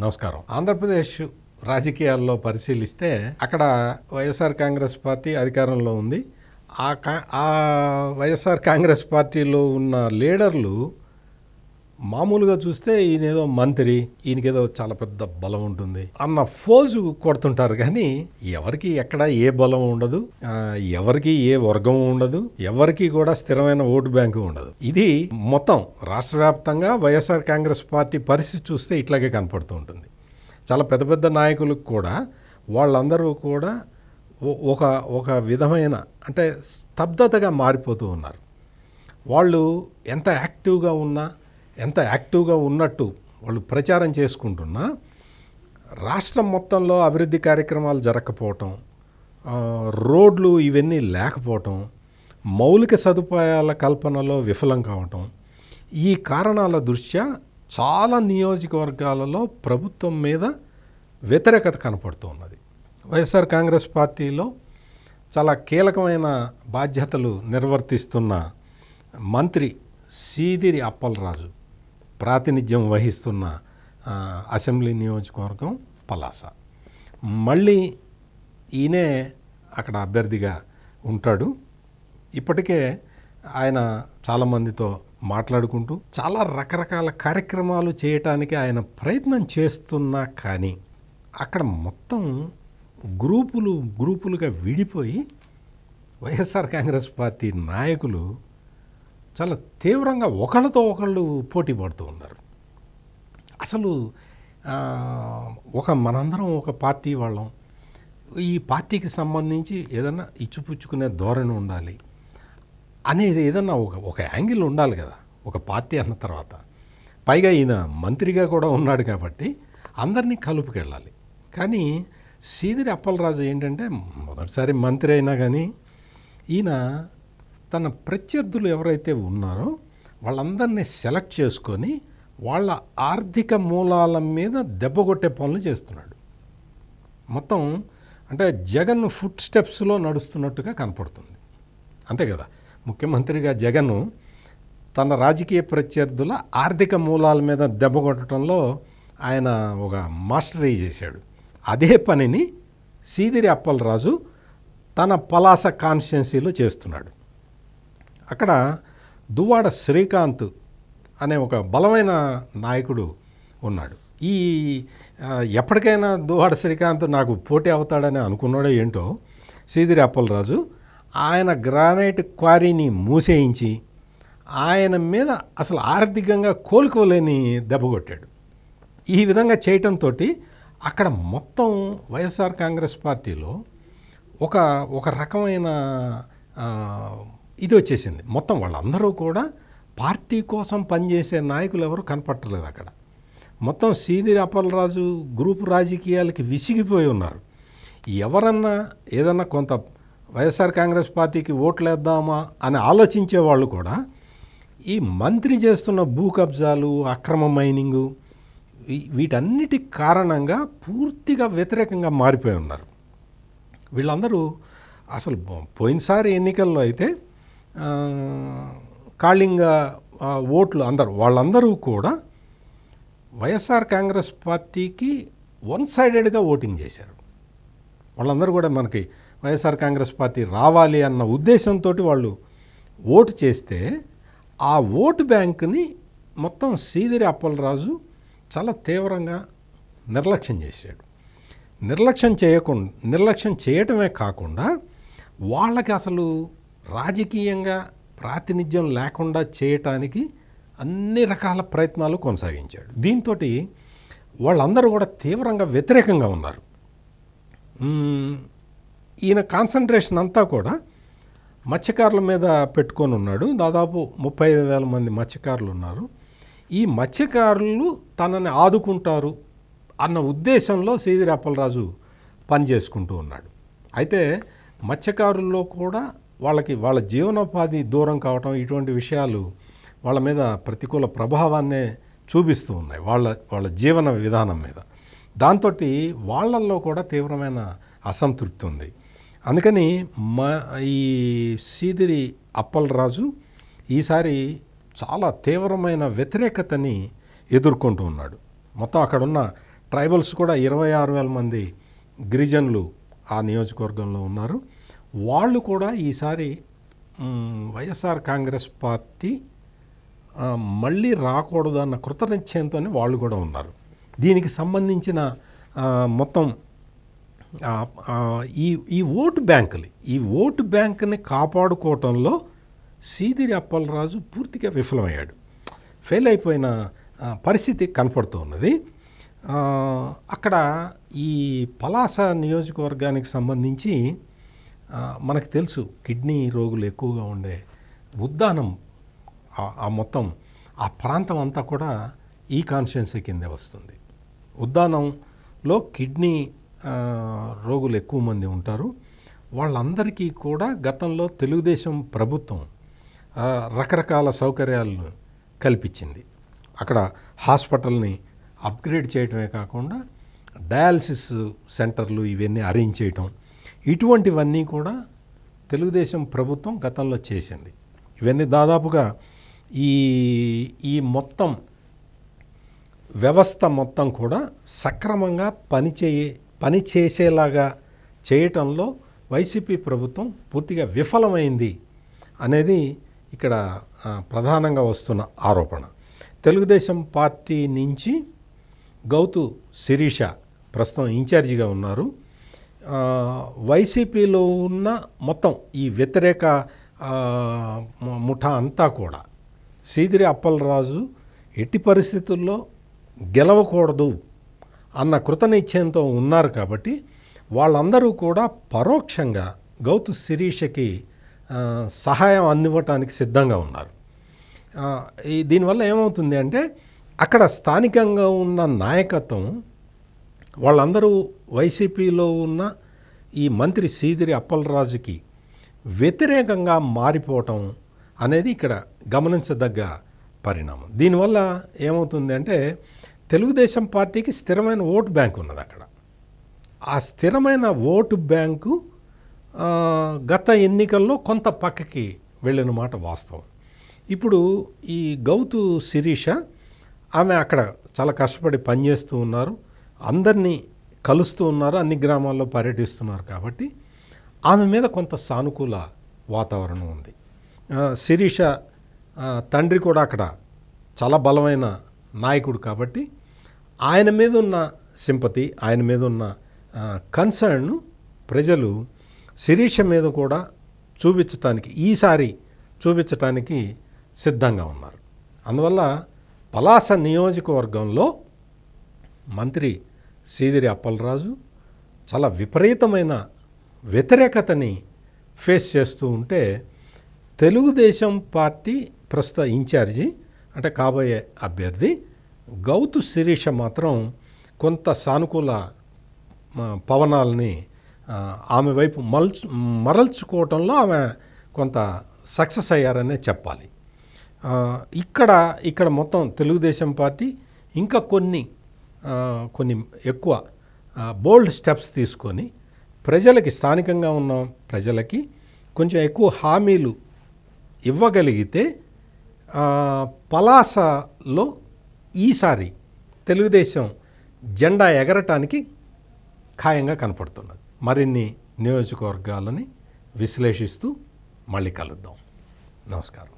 నమస్కారం. ఆంధ్రప్రదేశ్ రాజకీయాల్లో పరిశీలిస్తే అక్కడ వైఎస్ఆర్ కాంగ్రెస్ పార్టీ అధికారంలో ఉంది. ఆ కా ఆ వైఎస్ఆర్ కాంగ్రెస్ పార్టీలో ఉన్న లీడర్లు మామూలుగా చూస్తే ఈయన ఏదో మంత్రి ఈయనకేదో చాలా పెద్ద బలం ఉంటుంది అన్న ఫోజు కొడుతుంటారు కానీ ఎవరికి ఎక్కడ ఏ బలం ఉండదు. ఎవరికి ఏ వర్గం ఉండదు. ఎవరికి కూడా స్థిరమైన ఓటు బ్యాంకు ఉండదు. ఇది మొత్తం రాష్ట్ర వ్యాప్తంగా వైఎస్ఆర్ కాంగ్రెస్ పార్టీ పరిస్థితి చూస్తే ఇట్లాగే కనపడుతూ ఉంటుంది. చాలా పెద్ద పెద్ద నాయకులకు కూడా వాళ్ళందరూ కూడా ఒక ఒక విధమైన అంటే స్తబ్దతగా మారిపోతూ ఉన్నారు. వాళ్ళు ఎంత యాక్టివ్గా ఉన్నా ఎంత యాక్టివ్గా ఉన్నట్టు వాళ్ళు ప్రచారం చేసుకుంటున్నా రాష్ట్రం మొత్తంలో అభివృద్ధి కార్యక్రమాలు జరగకపోవటం రోడ్లు ఇవన్నీ లేకపోవటం మౌలిక సదుపాయాల కల్పనలో విఫలం కావటం ఈ కారణాల దృష్ట్యా చాలా నియోజకవర్గాలలో ప్రభుత్వం మీద వ్యతిరేకత కనపడుతూ ఉన్నది వైఎస్ఆర్ కాంగ్రెస్ పార్టీలో చాలా కీలకమైన బాధ్యతలు నిర్వర్తిస్తున్న మంత్రి సీదిరి అప్పలరాజు. ప్రాతినిధ్యం వహిస్తున్న అసెంబ్లీ నియోజకవర్గం పలాస. మళ్ళీ ఈయనే అక్కడ అభ్యర్థిగా ఉంటాడు. ఇప్పటికే ఆయన చాలామందితో మాట్లాడుకుంటూ చాలా రకరకాల కార్యక్రమాలు చేయటానికి ఆయన ప్రయత్నం చేస్తున్నా కానీ అక్కడ మొత్తం గ్రూపులు గ్రూపులుగా విడిపోయి వైఎస్ఆర్ కాంగ్రెస్ పార్టీ నాయకులు చాలా తీవ్రంగా ఒకళ్ళతో ఒకళ్ళు పోటీ పడుతూ ఉన్నారు. అసలు ఒక మనందరం ఒక పార్టీ వాళ్ళం. ఈ పార్టీకి సంబంధించి ఏదన్నా ఇచ్చిపుచ్చుకునే ధోరణి ఉండాలి అనేది ఏదన్నా ఒక ఒక యాంగిల్ ఉండాలి కదా ఒక పార్టీ అన్న తర్వాత. పైగా ఈయన మంత్రిగా కూడా ఉన్నాడు కాబట్టి అందరినీ కలుపుకెళ్ళాలి. కానీ సీదిరి అప్పలరాజు ఏంటంటే మొదటిసారి మంత్రి అయినా కానీ ఈయన తన ప్రత్యర్థులు ఎవరైతే ఉన్నారో వాళ్ళందరినీ సెలెక్ట్ చేసుకొని వాళ్ళ ఆర్థిక మూలాల మీద దెబ్బ కొట్టే పనులు చేస్తున్నాడు. మొత్తం అంటే జగన్ ఫుట్ స్టెప్స్లో నడుస్తున్నట్టుగా కనపడుతుంది. అంతే కదా? ముఖ్యమంత్రిగా జగన్ తన రాజకీయ ప్రత్యర్థుల ఆర్థిక మూలాల మీద దెబ్బ కొట్టడంలో ఆయన ఒక మాస్టరీ చేశాడు. అదే పనిని సీదిరి అప్పలరాజు తన పలాస కాన్స్టిట్యున్సీలో చేస్తున్నాడు. అక్కడ దువ్వాడ శ్రీకాంత్ అనే ఒక బలమైన నాయకుడు ఉన్నాడు. ఈ ఎప్పటికైనా దువ్వాడ శ్రీకాంత్ నాకు పోటీ అవుతాడని అనుకున్నాడో ఏంటో సీదిరి అప్పలరాజు ఆయన గ్రానైట్ క్వారీని మూసేయించి ఆయన మీద అసలు ఆర్థికంగా కోలుకోలేని దెబ్బ కొట్టాడు. ఈ విధంగా చేయటంతో అక్కడ మొత్తం వైఎస్ఆర్ కాంగ్రెస్ పార్టీలో ఒక ఒక రకమైన ఇది వచ్చేసింది మొత్తం వాళ్ళందరూ కూడా పార్టీ కోసం పనిచేసే నాయకులు ఎవరు కనపట్టలేదు అక్కడ. మొత్తం సీనియర్ అప్పలరాజు గ్రూప్ రాజకీయాలకి విసిగిపోయి ఉన్నారు. ఎవరన్నా ఏదన్నా కొంత వైఎస్ఆర్ కాంగ్రెస్ పార్టీకి ఓట్లు వేద్దామా అని ఆలోచించే వాళ్ళు కూడా ఈ మంత్రి చేస్తున్న భూ కబ్జాలు అక్రమ మైనింగు వీటన్నిటి కారణంగా పూర్తిగా వ్యతిరేకంగా మారిపోయి ఉన్నారు. వీళ్ళందరూ అసలు పోయినసారి ఎన్నికల్లో అయితే కాళింగ ఓట్లు అందరు వాళ్ళందరూ కూడా వైఎస్ఆర్ కాంగ్రెస్ పార్టీకి వన్ సైడెడ్గా ఓటింగ్ చేశారు. వాళ్ళందరూ కూడా మనకి వైఎస్ఆర్ కాంగ్రెస్ పార్టీ రావాలి అన్న ఉద్దేశంతో వాళ్ళు ఓటు చేస్తే ఆ ఓటు బ్యాంకుని మొత్తం సీదిరి అప్పలరాజు చాలా తీవ్రంగా నిర్లక్ష్యం చేశాడు. నిర్లక్ష్యం చేయకుండా నిర్లక్ష్యం చేయటమే కాకుండా వాళ్ళకి అసలు రాజకీయంగా ప్రాతినిధ్యం లేకుండా చేయటానికి అన్ని రకాల ప్రయత్నాలు కొనసాగించాడు. దీంతో వాళ్ళందరూ కూడా తీవ్రంగా వ్యతిరేకంగా ఉన్నారు. ఈయన కాన్సన్ట్రేషన్ అంతా కూడా మత్స్యకారుల మీద పెట్టుకొని ఉన్నాడు. దాదాపు ముప్పై ఐదు వేల మంది మత్స్యకారులు ఉన్నారు. ఈ మత్స్యకారులు తనని ఆదుకుంటారు అన్న ఉద్దేశంలో సీదిరి అప్పలరాజు పని చేసుకుంటూ ఉన్నాడు. అయితే మత్స్యకారుల్లో కూడా వాళ్ళకి వాళ్ళ జీవనోపాధి దూరం కావటం ఇటువంటి విషయాలు వాళ్ళ మీద ప్రతికూల ప్రభావాన్నే చూపిస్తూ ఉన్నాయి వాళ్ళ వాళ్ళ జీవన విధానం మీద. దాంతో వాళ్ళల్లో కూడా తీవ్రమైన అసంతృప్తి ఉంది. అందుకని మా ఈ సీదిరి అప్పలరాజు ఈసారి చాలా తీవ్రమైన వ్యతిరేకతని ఎదుర్కొంటూ ఉన్నాడు. మొత్తం అక్కడున్న ట్రైబల్స్ కూడా ఇరవై ఆరు వేల మంది గిరిజనులు ఆ నియోజకవర్గంలో ఉన్నారు. వాళ్ళు కూడా ఈసారి వైఎస్ఆర్ కాంగ్రెస్ పార్టీ మళ్ళీ రాకూడదు అన్న కృతనిశ్చయంతోనే వాళ్ళు కూడా ఉన్నారు. దీనికి సంబంధించిన మొత్తం ఈ ఈ ఓటు బ్యాంకులు ఈ ఓటు బ్యాంకుని కాపాడుకోవటంలో సీదిరి అప్పలరాజు పూర్తిగా విఫలమయ్యాడు. ఫెయిల్ అయిపోయిన పరిస్థితి కనపడుతూ ఉన్నది. అక్కడ ఈ పలాస నియోజకవర్గానికి సంబంధించి మనకు తెలుసు కిడ్నీ రోగులు ఎక్కువగా ఉండే ఉద్దానం ఆ- మొత్తం ఆ ప్రాంతం అంతా కూడా ఈ కాన్స్టిట్యున్సీ కిందే వస్తుంది. ఉద్దానంలో కిడ్నీ రోగులు ఎక్కువ మంది ఉంటారు. వాళ్ళందరికీ కూడా గతంలో తెలుగుదేశం ప్రభుత్వం రకరకాల సౌకర్యాలను కల్పించింది. అక్కడ హాస్పిటల్ని అప్గ్రేడ్ చేయటమే కాకుండా డయాలసిస్ సెంటర్లు ఇవన్నీ అరేంజ్ చేయటం ఇటువంటివన్నీ కూడా తెలుగుదేశం ప్రభుత్వం గతంలో చేసింది. ఇవన్నీ దాదాపుగా ఈ ఈ మొత్తం వ్యవస్థ మొత్తం కూడా సక్రమంగా పనిచేయ పని చేసేలాగా చేయటంలో వైసీపీ ప్రభుత్వం పూర్తిగా విఫలమైంది అనేది ఇక్కడ ప్రధానంగా వస్తున్న ఆరోపణ. తెలుగుదేశం పార్టీ నుంచి గౌతు శిరీష ప్రస్తుతం ఇన్ఛార్జిగా ఉన్నారు. వైసీపీలో ఉన్న మొత్తం ఈ వ్యతిరేక ముఠా అంతా కూడా సీదిరి అప్పలరాజు ఎట్టి పరిస్థితుల్లో గెలవకూడదు అన్న కృతనిశ్చయంతో ఉన్నారు కాబట్టి వాళ్ళందరూ కూడా పరోక్షంగా గౌతు శిరీషకి సహాయం అందివ్వటానికి సిద్ధంగా ఉన్నారు. ఈ దీనివల్ల ఏమవుతుంది అంటే అక్కడ స్థానికంగా ఉన్న నాయకత్వం వాళ్ళందరూ వైసీపీలో ఉన్న ఈ మంత్రి సీదిరి అప్పలరాజుకి వ్యతిరేకంగా మారిపోవటం అనేది ఇక్కడ గమనించదగ్గ పరిణామం. దీనివల్ల ఏమవుతుంది అంటే తెలుగుదేశం పార్టీకి స్థిరమైన ఓటు బ్యాంక్ ఉన్నది అక్కడ. ఆ స్థిరమైన ఓటు బ్యాంకు గత ఎన్నికల్లో కొంత పక్కకి వెళ్ళిన మాట వాస్తవం. ఇప్పుడు ఈ గౌతు శిరీష ఆమె అక్కడ చాలా కష్టపడి పనిచేస్తూ ఉన్నారు. అందరినీ కలుస్తూ ఉన్నారు అన్ని గ్రామాల్లో పర్యటిస్తున్నారు కాబట్టి ఆమె మీద కొంత సానుకూల వాతావరణం ఉంది. శిరీష తండ్రి కూడా అక్కడ చాలా బలమైన నాయకుడు కాబట్టి ఆయన మీద ఉన్న సింపతి ఆయన మీద ఉన్న కన్సర్న్ ప్రజలు శిరీష మీద కూడా చూపించటానికి ఈసారి చూపించటానికి సిద్ధంగా ఉన్నారు. అందువల్ల పలాస నియోజకవర్గంలో మంత్రి సీదిరి అప్పలరాజు చాలా విపరీతమైన వ్యతిరేకతని ఫేస్ చేస్తూ ఉంటే తెలుగుదేశం పార్టీ ప్రస్తుత ఇన్ఛార్జి అంటే కాబోయే అభ్యర్థి గౌతు శిరీష మాత్రం కొంత సానుకూల పవనాలని ఆమె వైపు మల్చు మరల్చుకోవటంలో ఆమె కొంత సక్సెస్ అయ్యారనే చెప్పాలి. ఇక్కడ ఇక్కడ మొత్తం తెలుగుదేశం పార్టీ ఇంకా కొన్ని కొన్ని ఎక్కువ బోల్డ్ స్టెప్స్ తీసుకొని ప్రజలకి స్థానికంగా ఉన్న ప్రజలకి కొంచెం ఎక్కువ హామీలు ఇవ్వగలిగితే పలాసలో ఈసారి తెలుగుదేశం జెండా ఎగరటానికి ఖాయంగా కనపడుతున్నది. మరిన్ని నియోజకవర్గాలని విశ్లేషిస్తూ మళ్ళీ కలుద్దాం. నమస్కారం.